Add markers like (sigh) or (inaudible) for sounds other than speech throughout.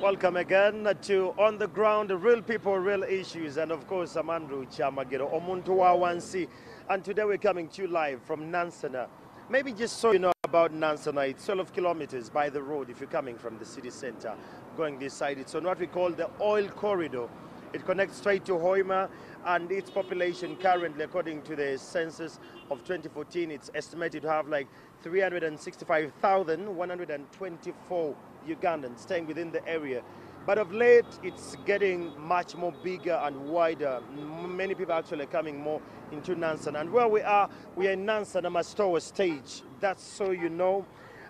Welcome again to On the Ground, Real People, Real Issues. And of course, I'm Andrew Chamagero, Omuntu wa Wansi. And today we're coming to you live from Nansana. Maybe just so you know about Nansana, it's 12 kilometers by the road if you're coming from the city center, going this side. It's on what we call the oil corridor. It connects straight to Hoima, and its population currently, according to the census of 2014, it's estimated to have like 365,124 Ugandans staying within the area. But of late, it's getting much more bigger and wider. Many people actually coming more into Nansana. And where we are, we are in Nansana Mastowa stage. That's so you know.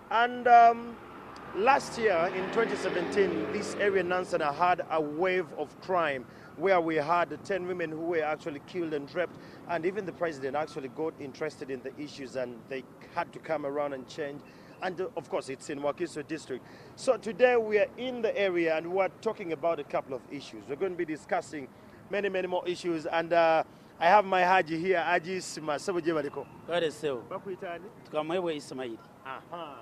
And um, last year, in 2017, this area, Nansana, had a wave of crime where we had the 10 women who were actually killed and raped. And even the president actually got interested in the issues and they had to come around and change. And uh, of course, it's in Wakiso district. So today we are in the area and we're talking about a couple of issues. We're going to be discussing many, many more issues. And uh, I have my Haji here, Haji Sima. Sabo je baliko. twalesewo Bakuitani? tukamwebwa isimayiri Aha.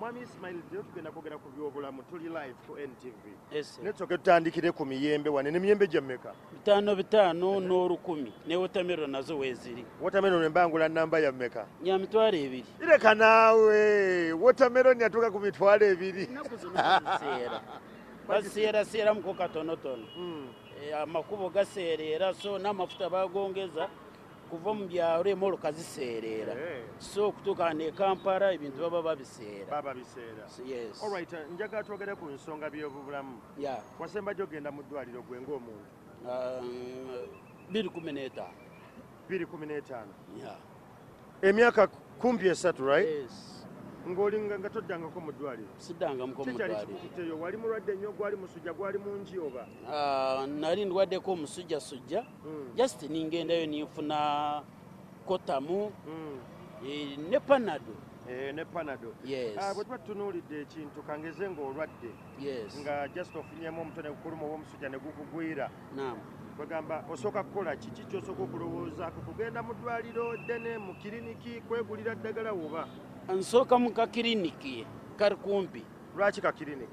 Mwami Ismail tugenda kwogera ku byobulamu tuli live ku NTV. ese Netsoke tutandikire ku miyembe wane n'emiyembe gyemmeka. bitaano bitaano n'olukumi ne wotameroni nazo weeziri Watermelon embangula namba yammeka. nyamitwalo ebiri Ireka naawe watermelon yatuuka ku mitwalo ebiri. baziseera (laughs) baziseeraseeramuko katonotono Mm. Eh, amakubo gaseereera so n'amafuta bagongeza kuva mu byalo emolo kaziseereera Eh. so okutuuka ne kampala ebintu baba babiseera. Njagala twogere ku nsonga by'obulamu. ya Wasemba gyogenda mu ddwaliro gwe um, n'etaano. 215. ya Emyaka kumpi esatu, right? yes Ng'oli nga nga toddangako mu ddwaliro. siddangamuko mu Kikyali ddwaliro. kikukiteyo wali mulwadde nnyo gwali musujja gwali mungi oba. Ah, nali ndwaddeko omusujjasujja Mm. just ningendayo ninfuna kotamu. Mm. eh, ne panado. Eh, ne panado. Ah, bwe tuba tutunuulidde ekintu kangeze ng'olwadde. Yes. Nga just ofunyemu omutwe ne gukuluma oba omusujja ne gukugwira. Bagamba osooka kukola kiki kyosooka okulowoozaako? Kugenda mu ddwaliro ddene mu kiriniki kwegulira ddagala woba nsooka mu kakiriniki kali kumpi lwaki ka kiriniki?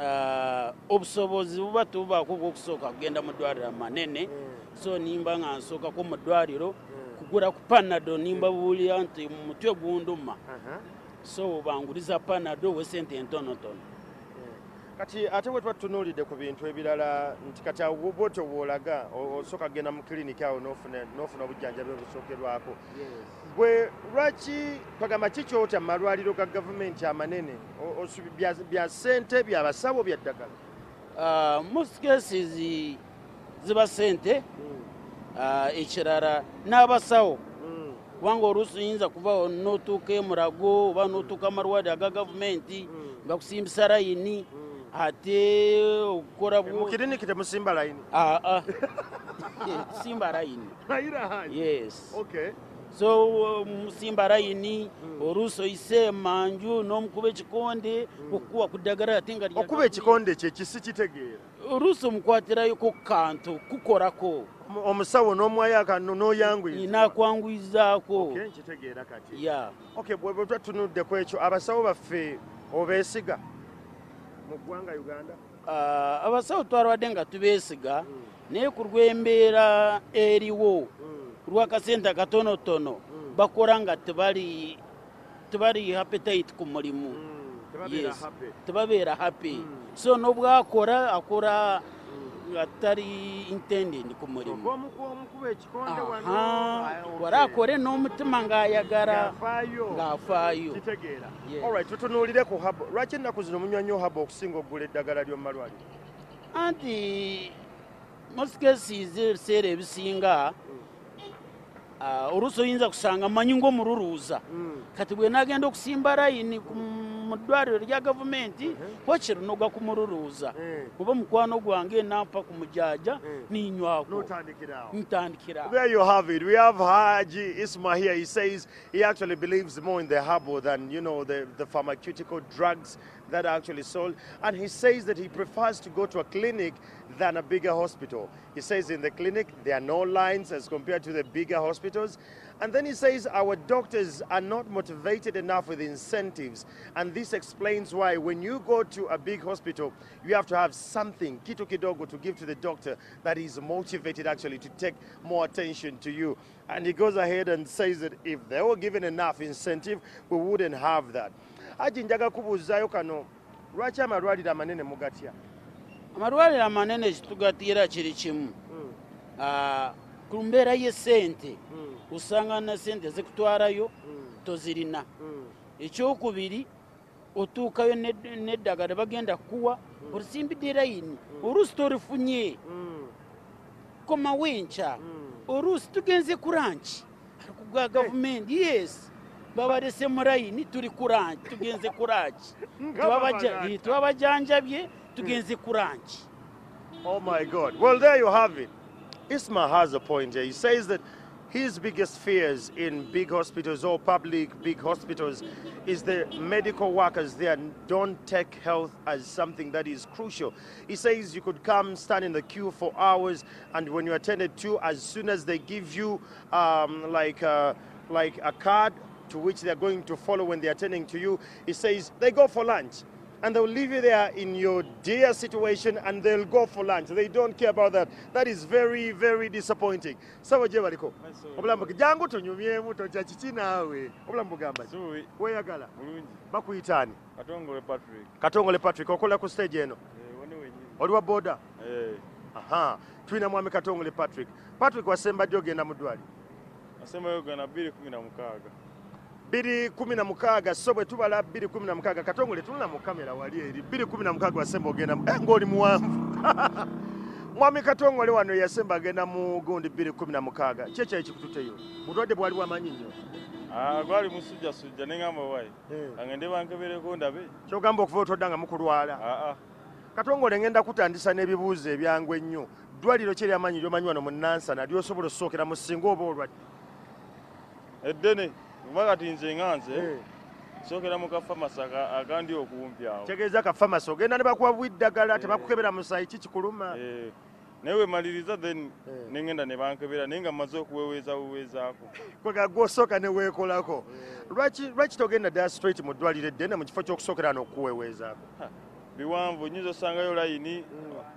Ah, obusobozi buba tubaako bwokusooka kugenda mu ddwaliro amanene so nimba nga nsookako mu ddwaliro kugura ku panado nimba buwulira nti mutwe gunduma Aha. so banguliza panado wesente entonotono kati ate bwe tuba tutunuulidde ku bintu ebirala nti kati bwotyo bwolaga osooka kugenda mu kiriniki awo n'ofuna obujjanjabi obusookerwako. Bwe lwaki twagamba ki kyotya mu malwaliro ga gavumenti amanene? Bya- ssente bya basawo bya ddagala? Uh, most cases ziba sente uh, ekirala n'abasawo. Mm, kubanga oluusi oyinza kuva n'otuuka emurago oba n'otuuka amalwaliro aga gavumenti Mm. nga kusimbisa layini mm. Ate okukola mu kiriniki temusimba layini (laughs) simba layini layira hanyi yes. Okay. So musimba layini oluusi oyise emanju n'omukuba ekikonde okukuwa ku ddagala ate nga okuba ekikonde kye kisi kitegeera. Oluusi omukwatirayo ku kantu kukorako Omu- omusawo n'omwayo n'oyanguyiza nakwanguyizaako Okay, nkitegeera kati. Ya okay bwe bwe tuba tutunudde ku ekyo abasawo baffe obeesiga mu ggwanga uganda? Ah, abasawo twalwadde nga tubeesiga naye ku lw'embeera eriwo ku lw'akasente katonotono Mm. bakola nga tebali appetite ku mulimu. Tebabeera happy. so n'obwakora akora nga tali intended ku mulimu. Ogw'omuku- omukuba ekikonde wano Aha, ah, okay. wali akore n'omutima ng'ayagala ng'afaayo tutunuulire ku habo lwaki ennaku zino munywa nnyo habo okusinga okugula eddagala ly'omu malwaliro anti most cases ebiseera ebisinga ah, oluusi oyinza kusanga manyi ng'omululuuza. Mm. kati bwe nagenda okusimba layini mu rya lya gavumenti wakirinoga kumururuza. Eh. kuba mukwano gwange nampa kumujaja mujaja inywako ninywako ntandikira There you have it. We have Haji Isma here. He says he actually believes more in the herbal than, you know, the, the pharmaceutical drugs that are actually sold. And he says that he prefers to go to a clinic than a bigger hospital. He says in the clinic there are no lines as compared to the bigger hospitals. And then he says our doctors are not motivated enough with incentives. And this explains why when you go to a big hospital, you have to have something, kitu kidogo, to give to the doctor that is motivated actually to take more attention to you. And he goes ahead and says that if they were given enough incentive, we wouldn't have that. Aji njaga kubuuzaayo kano. Lwaki amalwaliro amanene mugatya? Amalwaliro amanene kitugatira kiri kimu. Ah, ku mbeera y'essente osanga na sente zikutwarayo tozirina. Ekyokubiri otuukayo n'ed- n'eddagala bagenda kuwa olusimbidde layini? Oluusi torifunye komawo enkya oluusi tugenze ku lanki gwa gavumenti yes babalese mu layini tuli ku tugenze ku lanki (laughs) Tebabaja- tebabajanjabye tugenze Oh my God. Well, there you have it. Isma has a point here. He says that his biggest fears in big hospitals or public big hospitals is the medical workers there don't take health as something that is crucial. He says you could come stand in the queue for hours, and when you're attended to, as soon as they give you um, like a, like a card to which they're going to follow when they're attending to you, he says they go for lunch and they'll leave you there in your dear situation and they'll go for lunch. They don't care about that. That is very, very disappointing. Sawa je baliko? Obulamu bwe- jangu tunyumyemu totya kiki naawe. Obulamu bugamba ki? suubi Weeyagala. bulungi Bakuyitaani. katongole patrick Katongole Patrick okola ku stage eno. Eh, wani wenyini Oli wa boda? Eh, Aha. Tulina mwami Katongole Patrick. Patrick wasemba ddi ogenda mu ddwaliro? asemayo gana bbiri kumi na mukaaga bbiri kumi na mukaaga so bwe tubala bbiri kumi na mukaaga katongole tunula mu kamera wali eri. Bbiri kumi na mukaaga wasemba ogenda eh, ng'oli muwanvu. (laughs) Mwami katongole wano yasemba agenda mu gundi bbiri kumi na mukaaga. Ki ekyayi kikututeyo? Bulwadde bwali bwamanyi nnyo? Ah, gwali musujjasujja neŋŋamba wayi. Eh. kangende bankebereko ndabe. Kyogamba okuva otodda nga mukulwala. Aa katongole ngenda kutandisa n'ebibuuzo ebyangu ennyo. Ddwaliro ki eryamanyi lyomanyi wano mu nansana lyosobola okusookera mu singa oba olwadde eddene kuba kati nze nga nze Eh. sookera mu kafamasi akandi okumpi awo. Tegeeza kafamasi ogenda ne bakuwa eddagala tebakukebera musayi ki kikuluma? Eh, naye wemaliriza then Eh. neŋŋenda ne bankebera naye nga mmaze okuweweezaweweezaako (laughs) kwega gwosooka ne weekolako. Lwaki togenda ddala straight mu ddwaliro eddene mu kifo ky'okusookera n'okuweweezaako biwanvu nyinza osangayo layini?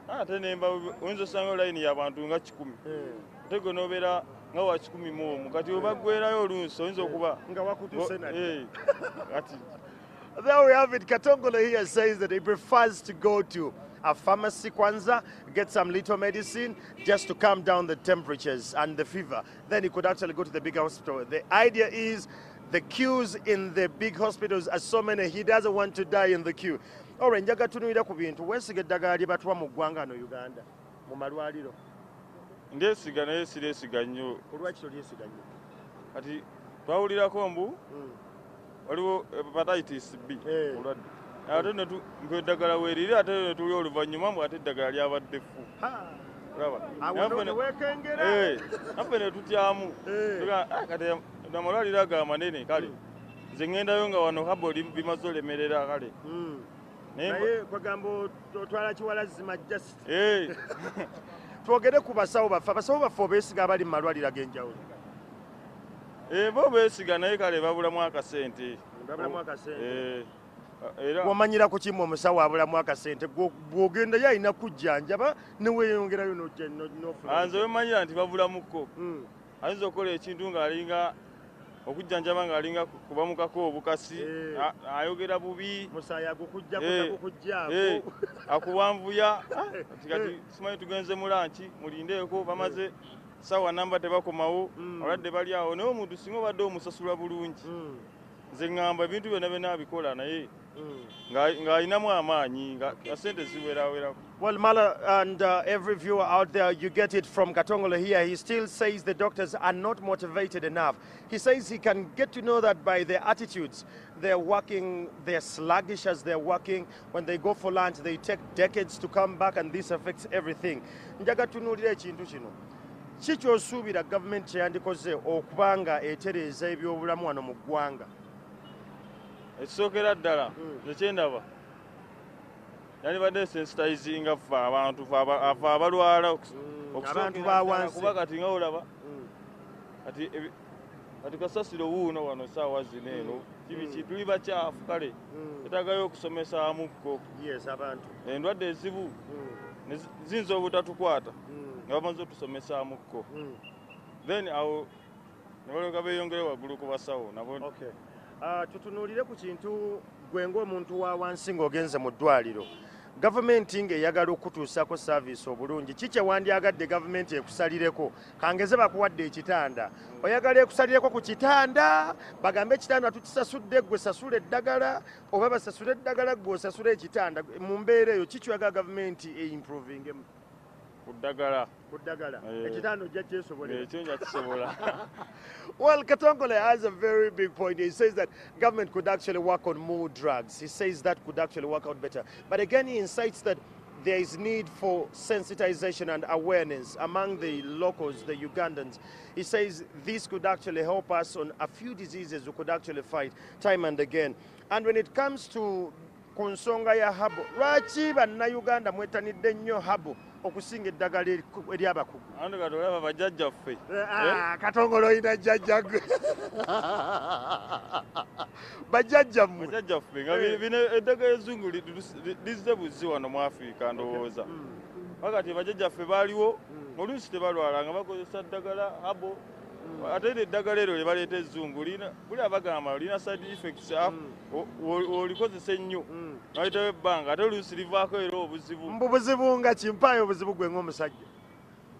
Ate nemba oyinza osangayo layini y'abantu nga kikumi? Ate gwe n'obeera nga wa kikumi mu omu kati webaggwerayo olunsi oyinza okuba nga wakutuse eh, (laughs) kati There we have it. Katongole here says that he prefers to go to a pharmacy kwanza, get some little medicine just to calm down the temperatures and the fever. Then he could actually go to the big hospital. The idea is the queues in the big hospitals are so many, he doesn't want to die in the queue. Alright, njaga tunuulira ku bintu weesiga eddagala lye batuwa mu ggwanga no Uganda mu malwaliro ndyesiga naye sireesiga nnyo. Olwaki tolyesiga nnyo? Kati twawulirako mbu Mm. waliwo hepatitis b Eh. mulwadde ate ne tu- mbu eddagala weeriri ate ne tuli oluvannyuma mbu ate eddagala lyabadde awo Naffe no ne- weekengera. Eh, naffe ne tutyamu. Eh. Tuga- ah, kati amalwaliro ago amanene kale nze ŋŋendayo nga wano haba oli bimaze olemerera kale. Mm. naye mba- naye kwegamba otwala kiwala zima just. Eh, (laughs) twogere ku basawo baffe abasawo baffe obeesiga abali mu malwaliro ag'enjawulo eh, bo beesiga naye kale babulamu akasente. Eh, era wamanyira ku kimu omusawo abulamu akasente Gwo- bw'ogendayo alina kujjanjaba neweeyongerayo n'ojja- no- n'ofuna. Ah, nze wemanyira nti babulamuko Mm. ayinza okukola ekintu ng'alinga okujjanjaba ng'alinga kubamukako obukasi. Eh. ayogera bubi. Eh, eh, akuwanvuya. (laughs) Kati kati simanyi tugenze mu lanki mulindeeko bamaze sawa namba tebakomawo. Mm. abalwadde bali awo. Naye omuntu singa obadde omusasula bulungi Mm, nze ŋŋamba ebintu byonna byonna abikola naye Well, Mala and uh, every viewer out there, you get it from Katongole here. He still says the doctors are not motivated enough. He says he can get to know that by their attitudes. They're working, they're sluggish as they're working. When they go for lunch, they take decades to come back, and this affects everything. Njaga tunuulira ekintu kino. ki ky'osuubira gavumenti kyeyandikoze okubanga etereeza ebyobulamu wano mu ggwanga ekisookera ddala Mm. tekyendaba yandibadde sensitizinga ffe abantu ffe abalwala Mm, okusookera abantu ba ddala wansi. kuba kati nga olaba Mm, kati kati kasasiro wuuno wano saawa zino eno kibiki tuli bakyafu kale etagayo abantu. Endwadde ezibu ziyinza obutatukwata nga bamaze otusomesaamuko mm. then awo ne balyoka beeyongere waggulu ku basawo nabo Okay. Tutunuulire ku kintu gwe ng'omuntu wa wansi ng'ogenze mu ddwaliro. Gavumenti ng'eyagala okutuusako saaviisi obulungi ki kye wandyagadde gavumenti ekusalireko? Kangeze bakuwadde ekitanda. Oyagala ekusalireko ku kitanda? Bagambe ekitanda tukisasudde gwe sasula eddagala oba basasule eddagala gwe osasula ekitanda. Mu mbeera eyo ki kyoyagala gavumenti eimprovingemu ku ddagala ku ddagala Eh. ekitanda ojja kyesobolera ekyo nja kisobola (laughs) Well, Katongole has a very big point. He says that government could actually work on more drugs. He says that could actually work out better. But again, he incites that there is need for sensitization and awareness among the locals, the Ugandans. He says this could actually help us on a few diseases we could actually fight time and again. And when it comes to ku nsonga ya habo lwaki bannayuganda mwetanidde nnyo habo okusinga eddagala eryabakugu olaba bajjajjaffe. Ah, katongole olina jjajja gwe (laughs) bajjajjammwe Eh. bi- bino eddagala ezzungu li- li- lizze buzzi wano mu afirika ndowooza. Wakati bajjajjaffe baaliwo oluusi tebalwala nga bakozesa ddagala habo ate era eddagala eryo lye baleeta ezzungu buli abagamba lina side effects ah, o- o- olikozesa ennyo. Nalitawo ebbanga ate oluusi livaako era obuzibu. Mbu buzibu nga kimpaayo obuzibu gwe ng'omusajja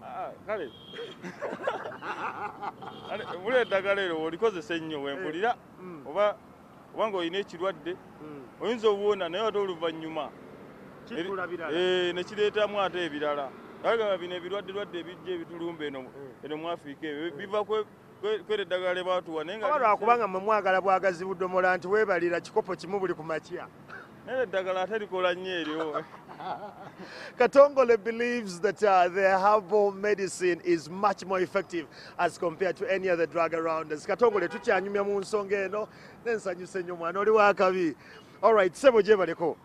Ah, kale. Buli eddagala eryo olikozesa ennyo wempulira Mm. oba oba ng'olina ekirwadde oyinza obuwona naye ate oluvannyuma. Eh, ne kireetamu ate ebirala agamba bino ebirwadde lwadde ebijja ebitulumba eno eno mu afirika ebyo biva kwe- kwe- kwera eddagala lye baatuwa naye nga lwakubanga mwe mwagala bwagazi budomola nti weebalira kikopo kimu buli ku makya naye eddagala ate likola nnyo eryo (laughs) Katongole believes that uh, the herbal medicine is much more effective as compared to any other drug around us. Katongole tukyanyumya mu nsonga eno nensanyuse nnyo mwana oli wakabi. All right, sebo gyebaleko.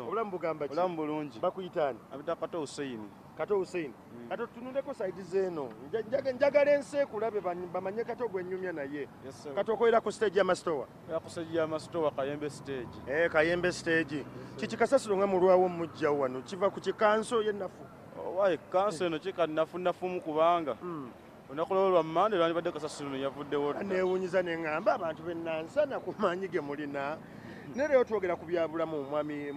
Obulamu bugamba ki? olamu bulungi Bakuyitaani. kato hussein Kato Hussein. Kato tunuleko saidi zeeno. Nja- njaga- Njagala ensi ekulabe bamanye kato gwennyumya naye. Kato okolera ku stage y'amasitowa. yakusajja amasitowa kayembe stage Eh, Kayembe stage. Kiki kasasiro nga mulwawo mujjawo wano. Kiva ku kikanso y'ennafu. owaye kanso eno kikanafunafumu kubanga Mm. olunaku lwo lwa mande lwandibadde kasasiro yavuddewo dda. neewunyiza ne ŋŋamba abantu bennansana ku maanyi ge mulina ne leero twogera ku byabulamu mwami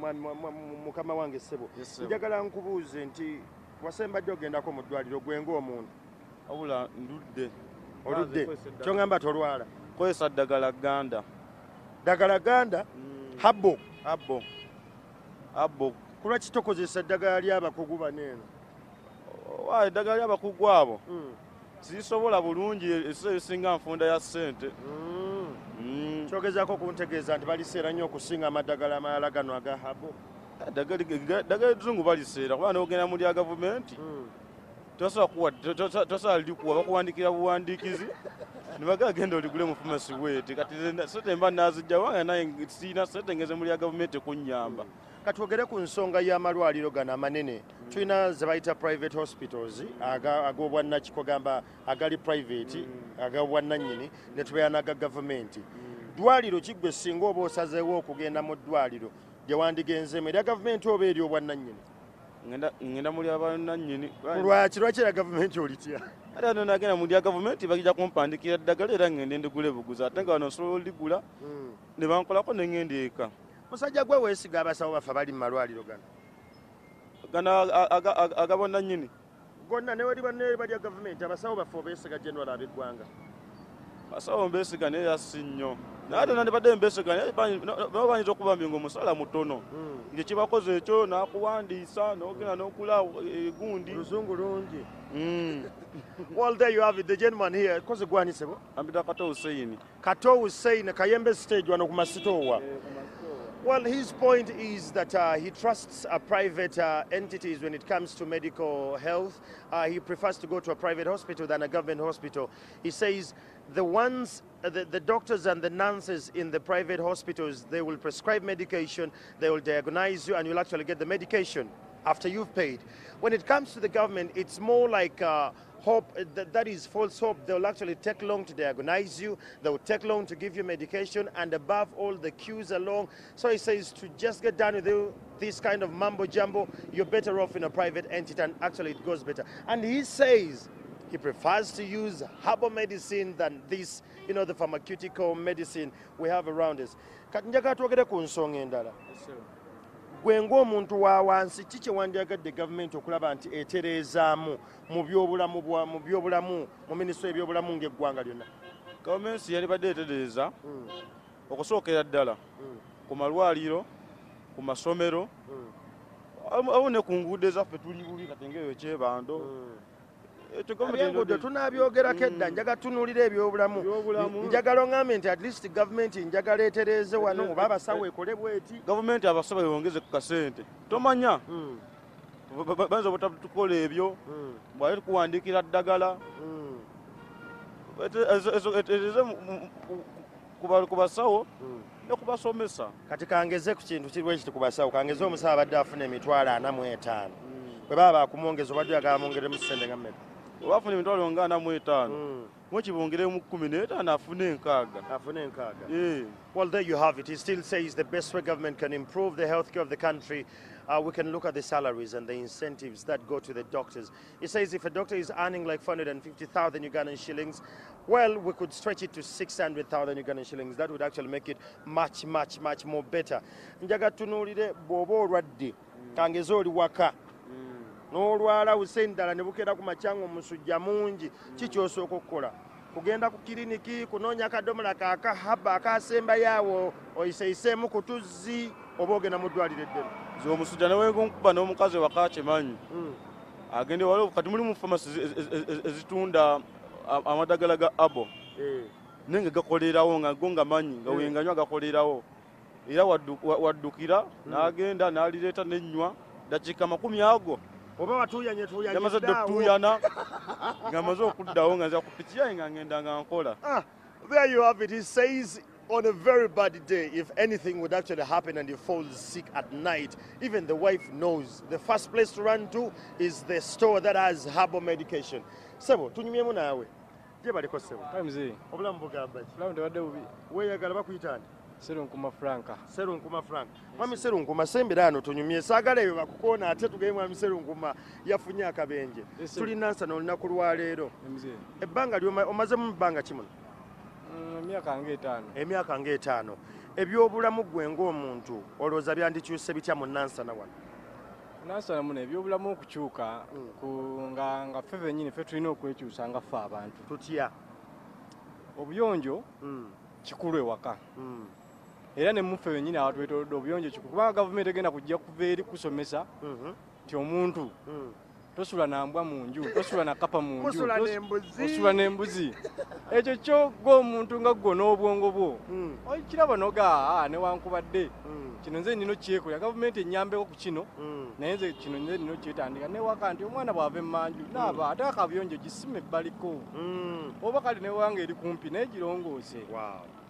mukama wange ssebo. Njagala nkubuuze nti wasembadde ogendako mu ddwaliro gwe ng'omuntu? Wabula ndudde. Oludde? Kyoŋŋamba tolwala. Kozesa ddagala ganda ddagala ganda habbo. Abo abo kulwaki tokozesa eddagala ly'abakugu baneeno eddagala lyabakugu abo? Zisobola bulungi ekiseera ebisinga nfunda ya ssente. Mm. Kyogezaako kuntegeeza nti baliseera nnyo okusinga amaddagala amalala gano aga habbo Eddagala- eddagala ezzungu baliseera kuba nogenda mu lya gavumenti. Tosobola kuwa tosobola- likuwa bakuwandikira buwandiikizi. (laughs) Nibaga genda oligule mu famasi bweti kati sente mba nazijja wange naye siina sente ngeze mu lya gavumenti kunnyamba katwogere ku nsonga y'amalwaliro gano amanene. Tulina ze bayita private hospitals aga- ag'obwannakiko gamba agali private ag'obwannannyini ne tubeera n'aga gavumenti ddwaliro kiggwe singa oba osazeewo okugenda mu ddwaliro. Gye wandigenzemu erya gavumenti oba eri obwannannyini? Ngenda- ngenda mu lya bannannyini. Lwaki lwaki erya gavumenti olitya? Ate ano nagenda mu lya gavumenti bagija kumpandikira ddagala era ngende ndigula ebuguzi ate nga wano osobola oligula ne bankolako ne ngenda eka. Musajja gwe weesiga abasawo baffe bali mu malwaliro gano. Gano aga- aga- aga- agabannannyini gonna neweriba balya gavumenti abasawo baffe obeesiga general ab'eggwanga basawo mbesiga naye yasi nnyo. Naye ate nandibadde mbesiga naye bayinza okuba mbi ngaomusala mutono nge kibakoze ekyo nakuwandiisa nogenda nokula egundi. Luzungu lungi. Mm. (laughs) well there you have it the gentleman here. Koze gwanisebo ambita kato hussein. Kato Hussein Kayembe stage wano ku masitoowa. Well, his point is that uh, he trusts uh, private uh, entities when it comes to medical health. Uh, he prefers to go to a private hospital than a government hospital. He says the ones, uh, the, the doctors and the nurses in the private hospitals, they will prescribe medication, they will diagnose you, and you'll actually get the medication after you've paid. When it comes to the government, it's more like uh, hope uh, that, that is false hope. They'll actually take long to diagnose you. They'll take long to give you medication, and above all, the queues are long. So he says to just get done with you, this kind of mumbo jumbo, you're better off in a private entity, and actually it goes better. And he says he prefers to use herbal medicine than this, you know, the pharmaceutical medicine we have around us. Kati njagala. Gwe ng'omuntu wa wansi ki kye wandyagadde gavumenti okulaba nti etereezaamu mu byobulamu mu byobulamu mu minisitule ebyobulamu ng'eggwanga lyonna? Gavumenti yalibadde etereeza okusookera ddala ku malwaliro ku masomero awo awo ne ku nguudo ezaffe tuli bubi kati ngaeyo kyebando ekyo gavumenti ebyenguudo tunabyogerako edda njagala tunuulira ebyobulamu. Njagala oŋambe nti at least gavumenti njagala etereeze wano oba abasawo ekole bweti. Gavumenti abasaba yongeze ku kasente. Tomanya. Ba- bayinza obutatukola ebyo. Bwali tukuwandiikira ddagala. Ete- ezo- ezo- etereze mu- mu- ku- ku ba- ku basawo ne ku basomesa. Kati kangeze ku kintu kiri kiti ku basawo? Kangeze omusawo abadde afuna emitwalo ana mu etaano. Bwe baba bakumwongeza obadde oyagala mwongeremu ssente nga mmeka obafuna emitwalo nga ana mu etaano mwekibongeremu kumi n'etaano afune enkaaga afune enkaaga. Well, there you have it. He still says the best way government can improve the healthcare of the country, uh, we can look at the salaries and the incentives that go to the doctors. He says if a doctor is earning like 450,000 Ugandan shillings, well, we could stretch it to 600,000 Ugandan shillings. That would actually make it much, much, much more better. Njaga tunuulire bw'oba olwadde kangeze waka n'olwala Hussein ddala ne bukeera ku makyanga omusujja mungi ki ky'osooka okukola? Kugenda ku kiriniki kunoonya akadomola kakahaba akasembayo awo oyiseyiseemu ku tuzzi oba ogenda mu ddwaliro eddene? Nze omusujja newenkunkuba n'omukazi waka kimanyi agende waliwo kati mulimu famasi ezitunda amadagala ga abo. Naye nga gakolerawo nga go nga manyi nga Mm. wenganywa gakolerawo era waddu- wa- waddukira n'agenda n'alireeta n'ennywa dakiika makumi ago oba watuuyanye yamaze dde otuuyana ng'amaze okuddawo nga nza ku piki yaye nga ngenda nga nkola Ah, there you have it. He says on a very bad day, if anything would actually happen and he falls sick at night, even the wife knows the first place to run to is the store that has herbal medication. Sebo, tunyumyemu. Gye baliko Sebo. Kale mzee, Obulamu bugamba ki? bulamu tebadde bubi. Weeyagala? Serunkuma Franka. Serunkuma Frank. Mwami Serunkuma sembera ano tunyumye saagala eyo bakukoona ate tugeye mwami Serunkuma yafunye akabenje. Yes, sir. Tuli Nansana olunaku lwa leero. Mzee. Ebbanga omazemu mu bbanga ki muno? Mm, myaka nga etaano. emyaka ng'etaano ebyobulamu gwe ng'omuntu olowooza byandikyuse bitya mu nansana wano Nansana muno ebyobulamu okukyuka ku nga nga ffe bennyini ffe tulina okwekyusa nga ffe abantu. tutya Obuyonjo Mm, kikulu ewaka. Era ne muffe bennyini abatwetoolodde obuyonjo kikulu. Kubanga gavumenti egenda kujja kuva eri kusomesa mhm, nti omuntu mm. tosula na mbwa mu nju, tosula na kapa mu nju. Osula n'embuzi. Ekyo kyo gw'omuntu nga gwo n'obwongo bwo. Mm, Okiraba noga "Ah, newankubadde mm, kino nze nino kyekolera gavumenti enyambeko ku kino mm. naye nze kino nze nino kyetandika newaka nti omwana bw'ava emmanju naaba ate akabuyonjo gisima ebbaliko oba kale newanga eri kumpi naye girongoose.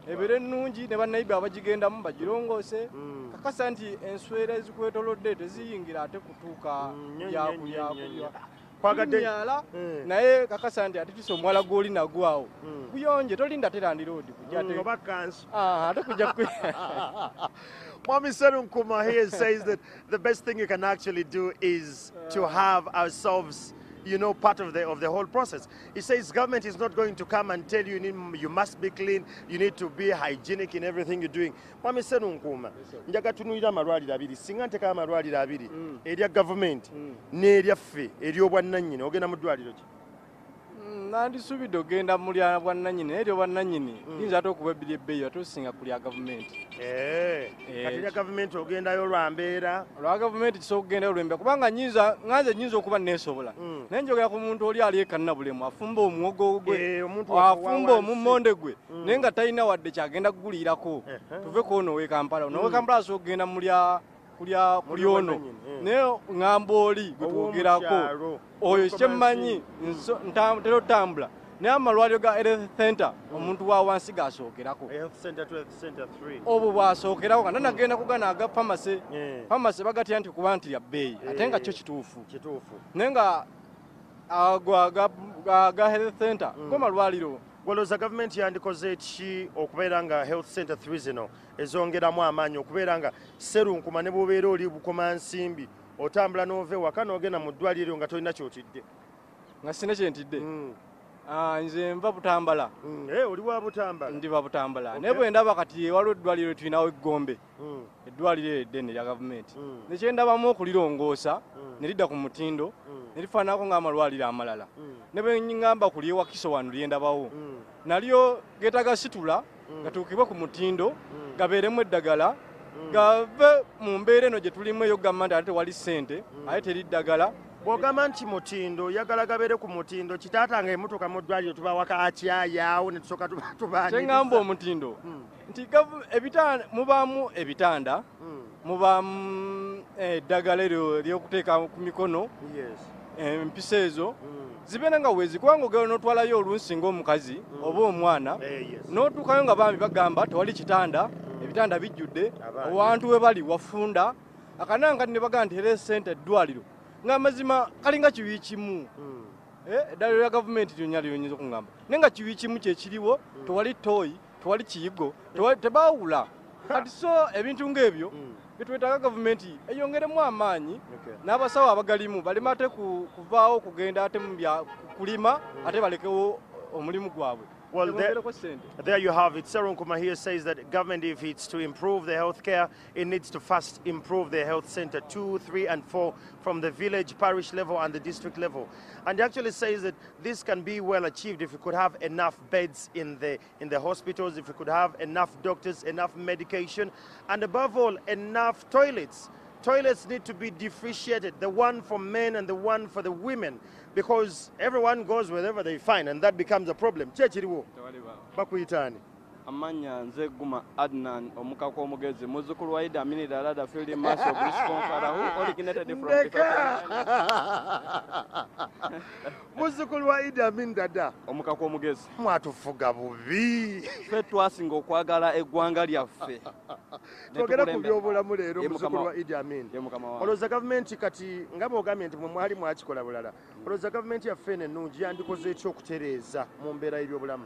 Ebeera ennungi ne bannayibba abagigendamu bagirongoose Mm. kakasa nti enswera ezikwetolodde teziyingira ate kutuuka Mm, nnyo, byakulya nnyo, nnyo, nnyo. kulya Kwagadde- myala Mm. naye kakasa nti ate tisa omwala gw'oli nagwawo Mm. guyonje tolinda terandiroodi Mm, ate oba kansu Ah, ate kujja kwe (laughs) Mwami Serunkuma here says that the best thing you can actually do is to have ourselves, you know, part of the of the whole process. He says government is not going to come and tell you you, need, you must be clean, you need to be hygienic in everything you're doing. Mwami Serunkuma, njaga tunuulira amalwaliro abiri singa nteka amalwaliro abiri erya edia n'eryaffe ery'obwannannyini ogenda mu ddwaliro ki Mm, nandisuubidde ogenda mu lya bwannannyini naye eryo bwannannyini liyinza ate okuba ebbiri ebbeeyi ate osinga ku lya gavumenti. Eh, Eh, kati erya gavumenti ogendayo lwa mbeera? Olwa gavumenti kisobola okugendayo lwembe kubanga nyinza nganze nyinza okuba neesobola. Mm. naye njogera ku muntu oli ali ekanna bulemu afumba omuwogo gwe Eh, afumba omummonde gwe Mm. naye nga talina wadde kyagenda kugulirako tuve kwono owekampala ono owekampala asobola okugenda mu lya kuli ono lya bwannannyini, eh. naye ŋŋamba oli gwe twogerako Ow'omukyalo, oyo kyemmanyi nta- ntera otambula naye amalwaliro ga health center omuntu wa wansi gasookerako Health Center to Health Center 3. obwo bwasookerako nga nanagenda kugana aga pharmacy Eh, pharmacy bagatya nti kuba nti lya bbeeyi ate nga kyo kituufu kituufu. naye nga ago aga- aga health center Mm. go malwaliro walowooza gavumenti yandikoze ki okubeera nga health center 3 zino ezongeramu amaanyi okubeera nga serunkuma ne bwobeera oli bukoma nsimbi otambula n'ova ewaka n'ogenda mu ddwaliro nga tolina kyotidde. Nga sine kyentidde Mm, Ah, nze nva butambala. Mm, eh, oli wa butambala? Ndiva butambala. Okay. naye bwe ndaba kati waliwo eddwaliro tulinawo eggombe. Mm, eddwaliro eddene lya gavumenti nekyendabamu okulirongoosa ne lidda ku mutindo mm, ne lifaananako ng'amalwaliro amalala. Mm, ne bwe ngamba ku lyewakiso wano lyendabawo mm, nalyo geetaga situla mm, gatuukibwe ku mutindo mm, gabeeremu eddagala mm. gave mu mbeera eno gye tulimu eyo gamba nti ate tewali ssente Mm. ate teri ddagala. Bw'ogamba nti mutindo yagala gabeere ku mutindo kitaatanga emmotoka mu ddwaliro tubawaka akyayaawo ne tusooka tubaaniriza. Kyeŋŋamba omutindo nti gavu- ebitanda mubaamu ebitanda mubaamu eh, eddagala eryo ery'okuteeka ku mikono empisa ezo zibeera nga weezi kubanga ogenda n'otwalayo olunsi ng'omukazi Mm. oba omwana n'otuukayo nga bambi bagamba tewali kitanda ebitanda bijjudde awantu we bali wafunda. Akananga ne bagamba nti era esente eddwaliro. Ng'amazima kalinga kiwi kimu. Eh, eddaliro lya gavumenti lyonna lyonyinza okugamba naye nga kiwi kimu kyekiriwo tewali toyi tewali kiyigo tebaawula. Kati so ebintu ng'ebyo bitwetaaga gavumenti eyongeremu amaanyi n'abasawo abagalimu baleme ate ku- kuvaawo kugenda ate mu bya ku- kulima ate balekewo omulimu gwabwe Well, there- There you have it. Sarun Kumar here says that government, if it's to improve the healthcare, it needs to first improve the health center two, three, and four from the village, parish level, and the district level. And he actually says that this can be well achieved if we could have enough beds in the in the hospitals, if we could have enough doctors, enough medication, and above all, enough toilets. Toilets need to be differentiated, the one for men and the one for the women, because everyone goes wherever they find, and that becomes a problem. Chechiriwo. bakuyitaani amannya nze guma adnan omukaka omugezi muzzukulu wa idi amini dalada field maso brisconfarahu originated from muzzukulu wa idi amin dada. Omukaka omugezi mwatufuga bubi. Ffe twasinga okwagala eggwanga lyaffe. (laughs) Twogera ku byobulamu leero muzzukulu Mukama- wa idi amin olowooza gavumenti kati nga bwogambye nti mwe mwali mwakikola bulala olowooza gavumenti yaffe eno ennungi yandikoze eki okutereeza mu mbeera y'ebyobulamu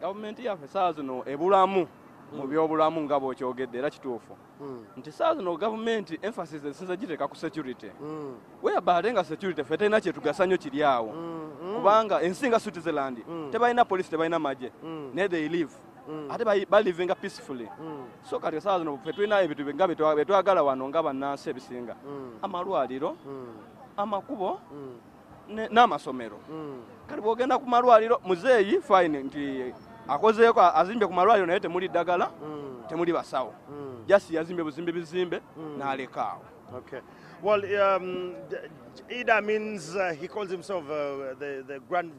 gavumenti yaffe saa zino ebulamu mu byobulamu nga bw'okyogedde era kituufu. Mm, nti saa zino gavumenti emphasis esinza giteeka ku security. Mm, weyaba ate nga security ffe terina kyetugasa nnyo kiri awo. Kubanga ensi nga switzerland tebalina polisi tebalina magye. Naye they live. Ate bali- balivinga peacefully. So kati saa zino ffe tulina ebintu nga byetwa- byetwagala wano nga bannansi ebisinga. Amalwaliro amakubo n'amasomero. Kati bwogenda ku malwaliro muzeeyi fine nti akozeeko azimbe ku malwaliro naye temuli ddagala Mm, temuli basawo mm. jasi yazimbe buzimbe bizimbe Mm. n'aleka awo Okay. Well, um, Ida means uh, he calls himself uh, the, the grand,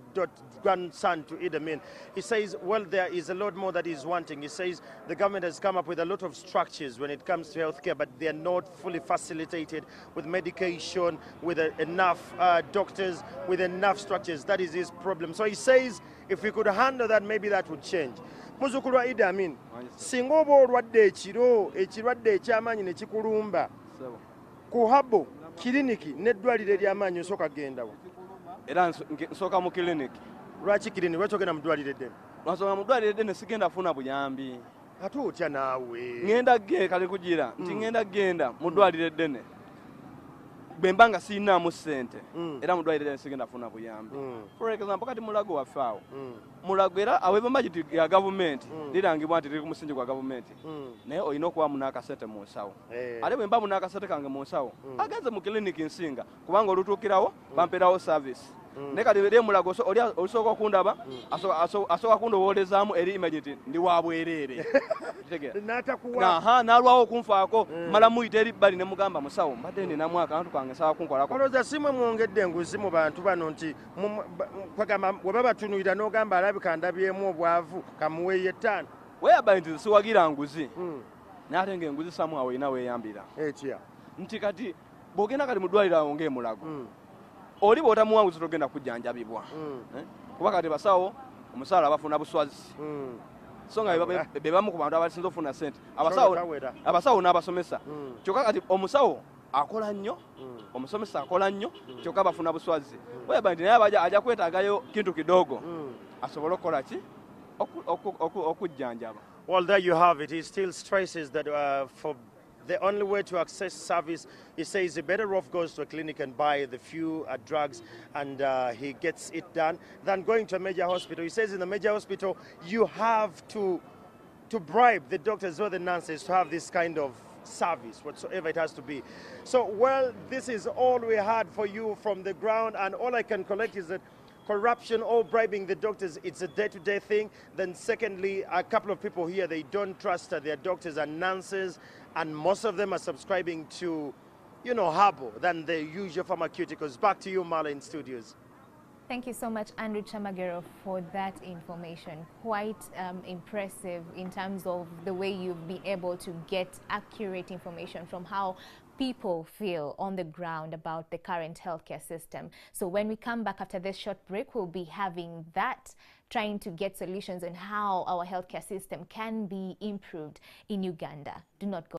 grandson to Ida Min. He says, well, there is a lot more that he's wanting. He says the government has come up with a lot of structures when it comes to healthcare, but they're not fully facilitated with medication, with uh, enough uh, doctors, with enough structures. That is his problem. So he says if we could handle that, maybe that would change. muzzukulu wa Idi Amin, singa oba olwadde ekiro ekirwadde eky'amaanyi ne kikulumba ku habo kiriniki n'eddwaliro ery'amaanyi osooka gendawo era nsooka mu kiliniki lwaki kirini lwaki ogenda mu ddwaliro eddene? Lwansonga mu ddwaliro eddene sigenda funa buyambi. Ate otya naawe? Ŋŋenda ge kale kugira nti Mm. ŋŋenda genda mu ddwaliro eddene bwe mba nga sirinaamu ssente Mm. era mu ddwaliro eddene sigenda funa buyambi. Mm, for example kati mulago waffe awo mm, mulago era aweeba magiti ya gavumenti lirangibwa nti liri ku musingi gwa gavumenti. Naye olina okuba munaakasente mu nsawo. Eh, ate bwe mba munaakasente kange mu nsawo agenze mu kiliniki nsinga kubanga olutuukirawo bampeerawo service. Naye kati eri mulago oso- oli olisooka okundaba aso- aso- asooka kundowoolezaamu eri imagi nti ndi wa bwereere. (laughs) N'alwawo okunfaako Mm. mala muyita eri bbali ne mugamba musawo mbadde ninamu akantu kange nsaba kunkolako. Olowooza si mwe mwongedde enguzi mu bantu bano nti kwagamba bwe babatunuulira n'ogamba alabika ndabyemu obwavu kamuweeyo ettaano weeyabaye nti siwagira nguzi. Mm, naye ate ngaenguzi samu awo olina weeyambira. Etya nti kati bw'ogenda kati mu ddwaliro awo ng'emulago Mm, oli bw'otamuwa nguzi togenda kujjanjabibwa. Mm, Eh? kuba kati basawo omusaala bafuna buswazi. Mm. so nga be- be- be bamu ku bantu abasinza okufuna sente abasawo n'abasomesa. Mm, kyokka kati omusawo akola nnyo omusomesa akola nnyo kyokka bafuna buswazi. Weba nti naye ajja kwetaagayo kintu kidogo asobole okukola ki? Oku- oku- oku- okujjanjaba. Well, there you have it. He still stresses that uh, for the only way to access service, he says he better off goes to a clinic and buy the few uh, drugs and uh, he gets it done than going to a major hospital. He says in the major hospital, you have to, to bribe the doctors or the nurses to have this kind of service, whatsoever it has to be. So, well, this is all we had for you from the ground, and all I can collect is that corruption or bribing the doctors, it's a day-to-day thing. Then secondly, a couple of people here, they don't trust their doctors and nurses, and most of them are subscribing to, you know, Harbo than the usual pharmaceuticals. Back to you, Marla, in studios. Thank you so much, Andrew Chamagero, for that information. Quite um, impressive in terms of the way you've been able to get accurate information from how people feel on the ground about the current healthcare system. So when we come back after this short break, we'll be having that, trying to get solutions on how our healthcare system can be improved in Uganda. Do not go.